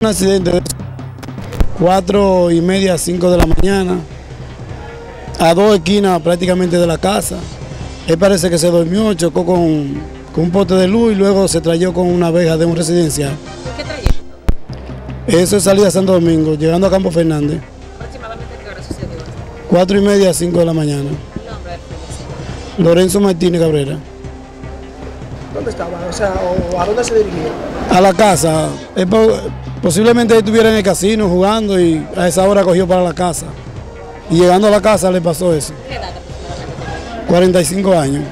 Un accidente de cuatro y media, cinco de la mañana, a dos esquinas prácticamente de la casa. Él parece que se durmió, chocó con, con un pote de luz y luego se trayó con una abeja de un residencial. ¿Qué trayecto? Eso es salida a Santo Domingo, llegando a Campo Fernández, ¿Aproximadamente qué hora sucedió esto? cuatro y media, cinco de la mañana. El nombre del fallecido. Lorenzo Martínez Cabrera. ¿Dónde estaba? O sea, o ¿a dónde se dirigía? A la casa, posiblemente él estuviera en el casino jugando y a esa hora cogió para la casa. Y llegando a la casa le pasó eso. ¿Qué edad aproximadamente tenía? 45 años.